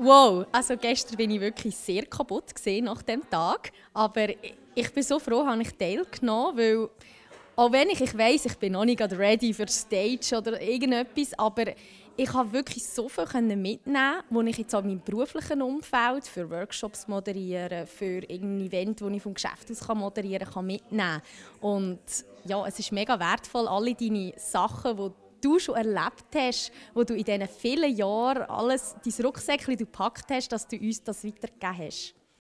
Wow, also gestern bin ich wirklich sehr kaputt gesehen nach dem Tag, aber ich bin so froh, dass ich teilgenommen, weil auch wenn ich, ich weiß, ich bin noch nicht ready für Stage oder irgendetwas, aber ich habe wirklich so viel mitnehmen, was ich jetzt auch in meinem beruflichen Umfeld für Workshops moderieren, für irgendein Event, das ich vom Geschäft aus moderieren kann, mitnehmen. Und ja, es ist mega wertvoll, alle deine Sachen, die du schon erlebt hast, wo du in diesen vielen Jahren alles, dein Rucksäckchen gepackt hast, dass du uns das weitergegeben hast.